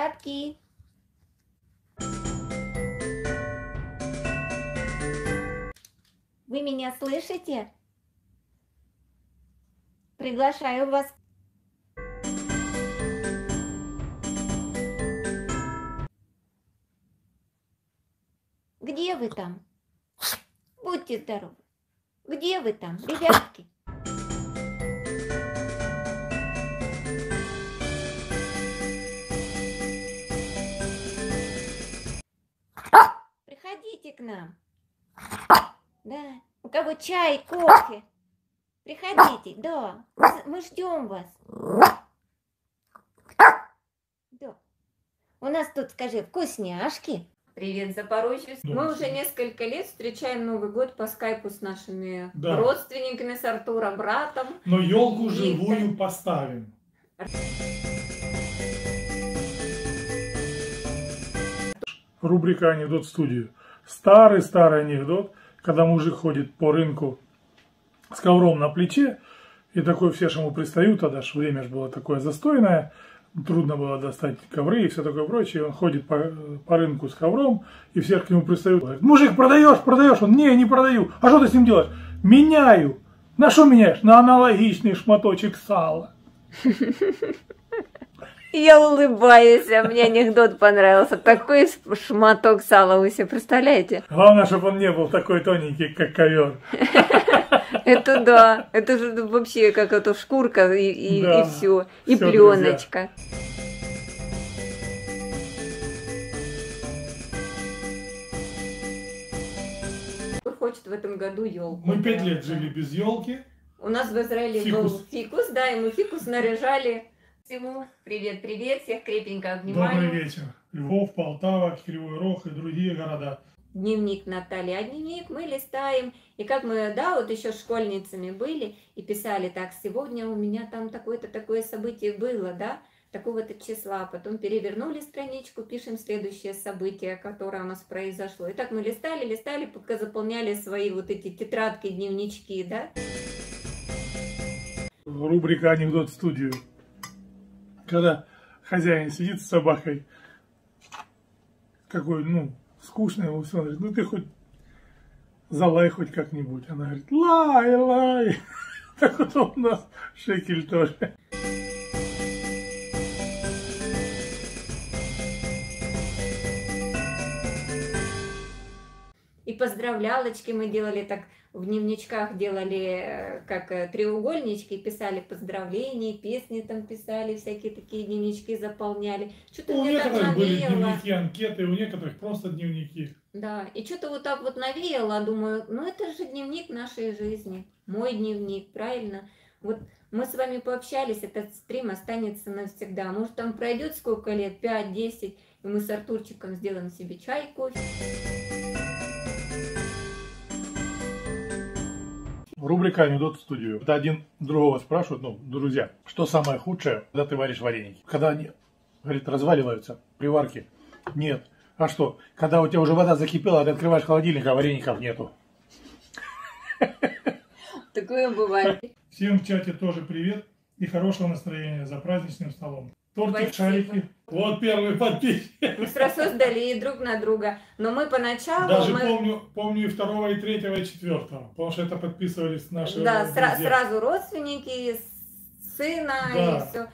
Девочки. Вы меня слышите? Приглашаю вас. Где вы там? Будьте здоровы. Где вы там, ребятки? Нам. Да. У кого чай, кофе. Приходите, да. Мы- Мы ждем вас. Да. У нас тут, скажи, вкусняшки. Привет, Запорожье. Мы Добрый уже несколько лет встречаем Новый год по скайпу с нашими Да. родственниками, с Артуром, братом. Но елку Виктор. живую поставим. Рубрика «Анекдот в студию». Старый-старый анекдот, когда мужик ходит по рынку с ковром на плече, и такой все ему пристают, тогда ж время ж было такое застойное, трудно было достать ковры и все такое прочее. Он ходит по, по рынку с ковром, и все к нему пристают. Говорит, мужик, продаешь, продаешь? Он, не, не продаю. А что ты с ним делаешь? Меняю. На что меняешь? На аналогичный шматочек сала. Я улыбаюсь, а мне анекдот понравился. Такой шматок сала вы себе представляете? Главное, чтобы он не был такой тоненький, как ковер. Это да, это же вообще как это шкурка и, и, Да, все, и всё, пленочка. Хочет в этом году елку. Мы пять лет жили без елки. У нас в Израиле Фикус. был фикус, да, и мы фикус наряжали. Всему привет, привет, всех крепенько обнимаю. Добрый вечер. Львов, Полтава, Кривой Рог и другие города. дневник Натальи, а дневник мы листаем, и как мы, да, вот еще школьницами были, и писали так, сегодня у меня там такое-то такое событие было, да, такого-то числа, потом перевернули страничку, пишем следующее событие, которое у нас произошло. И так мы листали, листали, пока заполняли свои вот эти тетрадки, дневнички, да. Рубрика «Анекдот в студию». Когда хозяин сидит с собакой, какой, ну, скучный он говорит, ну ты хоть залай хоть как-нибудь. Она говорит, лай, лай. Так вот у нас шекель тоже. Поздравлялочки мы делали так, в дневничках делали э, как э, треугольнички, писали поздравления, песни там писали, всякие такие дневнички заполняли. Что-то У некоторых были навеяло. дневники, анкеты, у некоторых просто дневники. Да, и что-то вот так вот навеяло, думаю, ну это же дневник нашей жизни, мой дневник, правильно? Вот мы с вами пообщались, этот стрим останется навсегда. Может там пройдет сколько лет, 5-10, и мы с Артурчиком сделаем себе чай, кофе. Рубрика «Анекдот в студию». Это один другого спрашивают, ну, друзья, что самое худшее, когда ты варишь вареники? Когда они, говорит, разваливаются при варке? Нет. А что? Когда у тебя уже вода закипела, ты открываешь холодильник, а вареников нету. Такое бывает. Всем в чате тоже привет и хорошего настроения за праздничным столом. Тортик, шарики. Вот первый подписчик. Мы сразу создали и друг на друга. Но мы поначалу... Даже мы... помню, помню и второго, и третьего, и четвертого. Потому что это подписывались наши Да, сра- сразу родственники, сына Да. и все.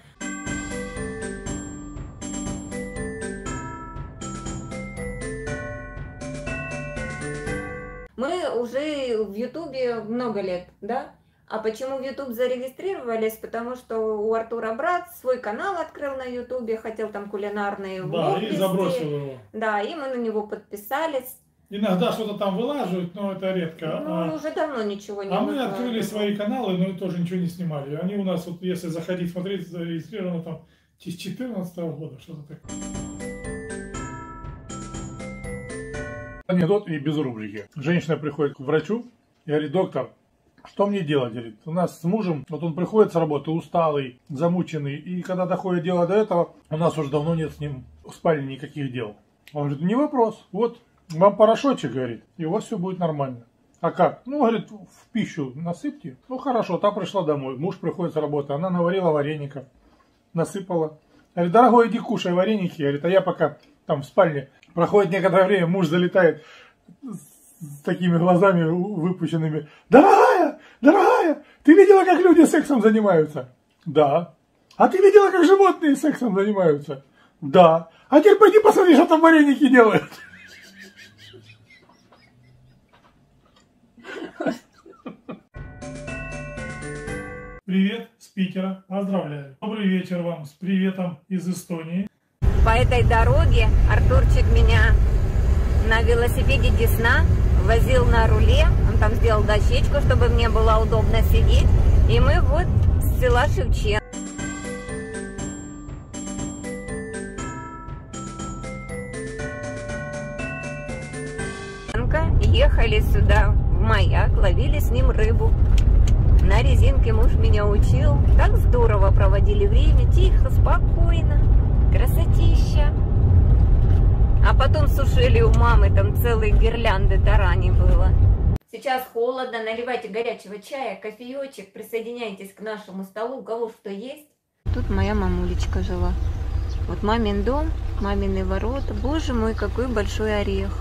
Мы уже в Ютубе много лет, да? А почему в Ютуб зарегистрировались? Потому что у Артура брат свой канал открыл на Ютубе, хотел там кулинарные Да, влог и вести. забросил его. Да, и мы на него подписались. Иногда что-то там вылаживают, но это редко. Ну, А- уже давно ничего не А мы открыли свои каналы, но тоже ничего не снимали. Они у нас, вот если заходить, смотреть, зарегистрировано там с 2014 года, что-то такое. Анекдот и без рубрики. Женщина приходит к врачу и говорит, доктор, что мне делать? Говорит, у нас с мужем, вот он приходит с работы усталый, замученный, и когда доходит дело до этого, у нас уже давно нет с ним в спальне никаких дел. Он говорит, не вопрос, вот, вам порошочек, говорит, и у вас все будет нормально. А как? Ну, говорит, в пищу насыпьте. Ну, хорошо, та пришла домой, муж приходит с работы, она наварила вареников, насыпала. Говорит, дорогой, иди кушай вареники. Говорит, а я пока там в спальне. Проходит некоторое время, муж залетает такими глазами выпущенными. Дорогая, дорогая, ты видела, как люди сексом занимаются? Да. А ты видела, как животные сексом занимаются? Да. А теперь пойди посмотри, что там вареники делают. Привет с Питера, поздравляю. Добрый вечер вам с приветом из Эстонии. По этой дороге Артурчик меня на велосипеде Десна возил на руле. Он там сделал дощечку, чтобы мне было удобно сидеть. И мы вот с села Шевченко. Ехали сюда в маяк, ловили с ним рыбу. На резинке муж меня учил. Так здорово проводили время, тихо, спокойно. Красотища. А потом сушили у мамы, там целые гирлянды тарани было. Сейчас холодно, наливайте горячего чая, кофеечек, присоединяйтесь к нашему столу, у кого что есть. Тут моя мамулечка жила. Вот мамин дом, мамины ворота. Боже мой, какой большой орех.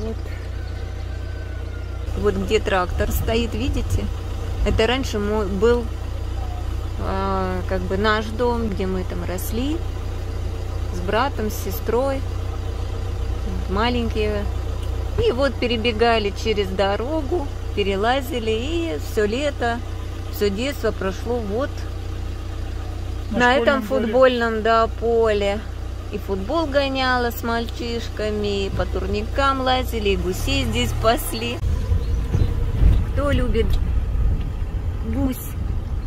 Вот. Вот где трактор стоит, видите? Это раньше мой был э, как бы наш дом, где мы там росли с братом, с сестрой, маленькие. И вот перебегали через дорогу, перелазили, и все лето, все детство прошло вот на, на этом футбольном да, поле. И футбол гоняла с мальчишками, и по турникам лазили, и гусей здесь пасли. Кто любит гусь,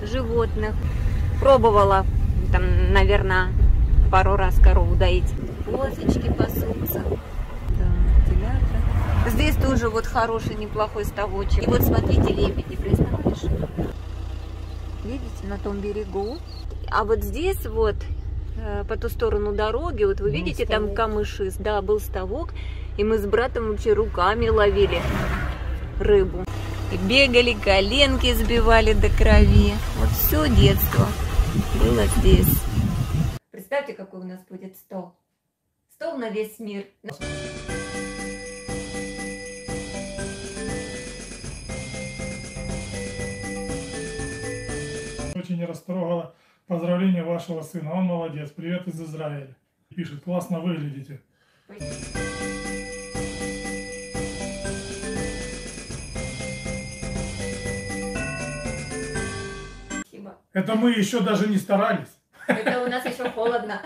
животных? Пробовала, там, наверное, пару раз корову доить. Козочки пасутся. Да, телята. Здесь тоже вот хороший, неплохой ставочек. И вот смотрите, лебеди, представляешь? Видите, на том берегу. А вот здесь вот, э, по ту сторону дороги, вот вы видите, ставок. там камыши. Да, был ставок. И мы с братом вообще руками ловили рыбу. И бегали, коленки сбивали до крови. Вот все детство было здесь. Представьте, какой у нас будет стол. Стол на весь мир. Очень растрогало поздравление вашего сына. Он молодец. Привет из Израиля. Пишет, классно выглядите. Спасибо. Это мы еще даже не старались. Это у нас еще холодно.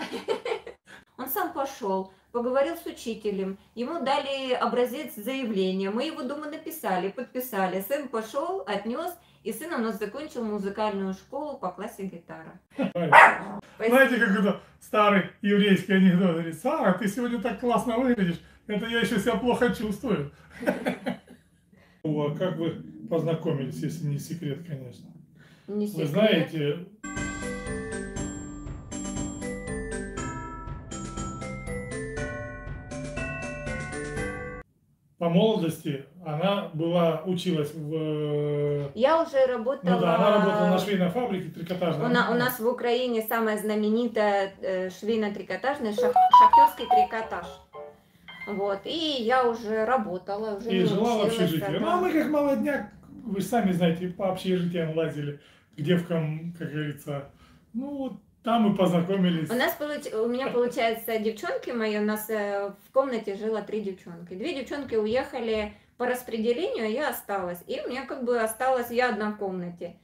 Он сам пошел, поговорил с учителем, ему дали образец заявления, мы его дома написали, подписали. Сын пошел, отнес, и сын у нас закончил музыкальную школу по классе гитара. Знаете, как это старый еврейский анекдот говорит, Сара, ты сегодня так классно выглядишь, это я еще себя плохо чувствую. А как вы познакомились, если не секрет, конечно? Не секрет. Вы знаете, по молодости она была, училась в... Я уже работала... Ну да, она работала на швейной фабрике трикотажной. У, на, у нас в Украине самая знаменитая э, швейно-трикотажная шах, шахтерский трикотаж. Вот, и я уже работала, уже И жила в общежитии. Ну, а мы как молодняк, вы сами знаете, по общежитиям лазили, к девкам, как говорится, ну вот там мы познакомились. У нас получ... у меня получается девчонки мои, у нас э, в комнате жило три девчонки. Две девчонки уехали по распределению, а я осталась. И у меня как бы осталась я одна в комнате.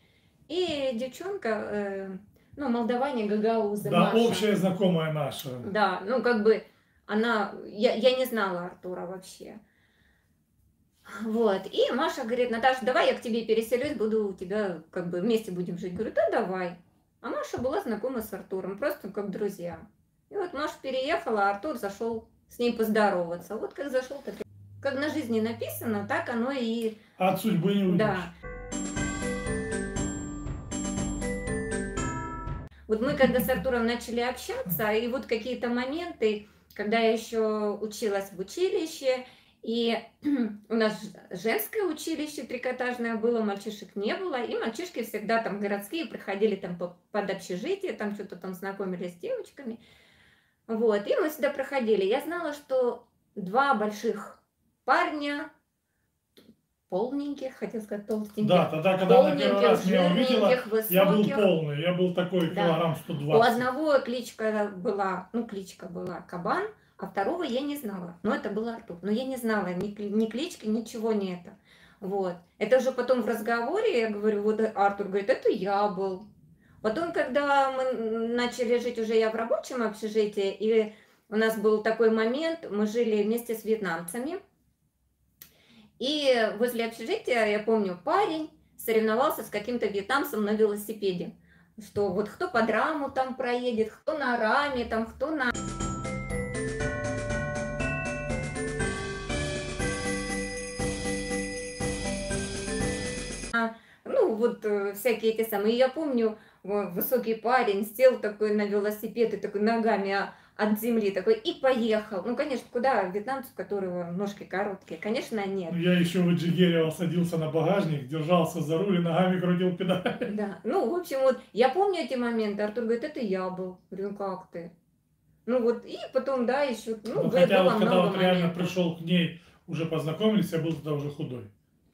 И девчонка, э, ну, молдаване Гагауза, Да, Маша. общая знакомая наша. Да, ну как бы она, я, я не знала Артура вообще. Вот, и Маша говорит, Наташа, давай я к тебе переселюсь, буду у тебя, как бы вместе будем жить. Говорю, да, давай. А Маша была знакома с Артуром, просто как друзья. И вот Маша переехала, а Артур зашел с ней поздороваться. Вот как зашел, так как на жизни написано, так оно и... От судьбы не уйдешь. Да. Вот мы когда с Артуром начали общаться, и вот какие-то моменты, когда я еще училась в училище, И у нас женское училище трикотажное было, мальчишек не было, и мальчишки всегда там городские приходили там под общежитие, там что-то там знакомились с девочками. Вот, и мы сюда проходили. Я знала, что два больших парня, полненьких, хотел сказать толстеньких. Да, тогда, когда она первый раз меня увидела, высоких. я был полный, я был такой да. килограмм 120. У одного кличка была, ну, кличка была Кабан, а второго я не знала. Но это был Артур. Но я не знала ни, ни клички, ничего не это. Вот. Это уже потом в разговоре я говорю, вот Артур говорит, это я был. Потом, когда мы начали жить уже я в рабочем общежитии, и у нас был такой момент, мы жили вместе с вьетнамцами, и возле общежития, я помню, парень соревновался с каким-то вьетнамцем на велосипеде. Что вот кто по драму там проедет, кто на раме, там, кто на... ну, вот э, всякие эти самые. Я помню, высокий парень сел такой на велосипед и такой ногами а, от земли такой и поехал. Ну, конечно, куда вьетнамцу, у которого ножки короткие? Конечно, нет. Ну, я еще в Эджигере садился на багажник, держался за руль и ногами крутил педаль. Да, ну, в общем, вот я помню эти моменты. Артур говорит, это я был. Говорю, ну как ты? Ну вот, и потом, да, еще, ну, ну хотя вот когда вот реально пришел к ней, уже познакомились, я был тогда уже худой.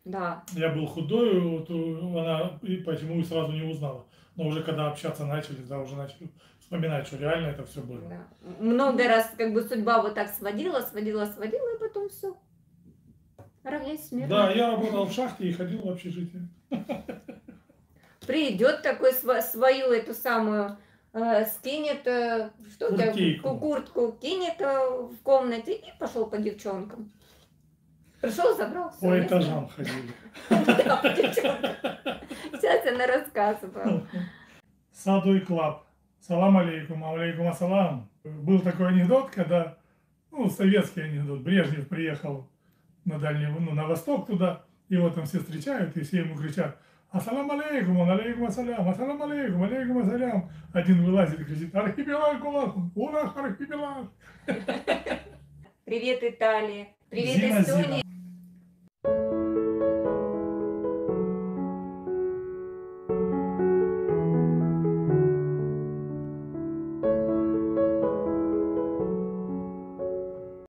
Да. Я был худой, вот она и почему и сразу не узнала. Но уже когда общаться начали, да, уже начали вспоминать, что реально это все было. Да. Много раз как бы судьба вот так сводила, сводила, сводила, и потом все. Равняйсь, смирно. Да, я работал в шахте и ходил в общежитие. Придет такой свою эту самую э, скинет, э, что у тебя, куртку кинет э, в комнате и пошел по девчонкам. Пришел, забрал. Все, по этажам ходили. Сейчас она рассказывала. Саду и Клаб. Салам алейкум, алейкум ассалам. Был такой анекдот, когда, ну, советский анекдот, Брежнев приехал на дальний, ну, на восток туда, его там все встречают, и все ему кричат, Ассалам алейкум, алейкум ассалям, ассалам алейкум, алейкум ассалям. Один вылазит и кричит, архипелаг, урах, архипелаг. Привет, Италия. Привет, Эстония.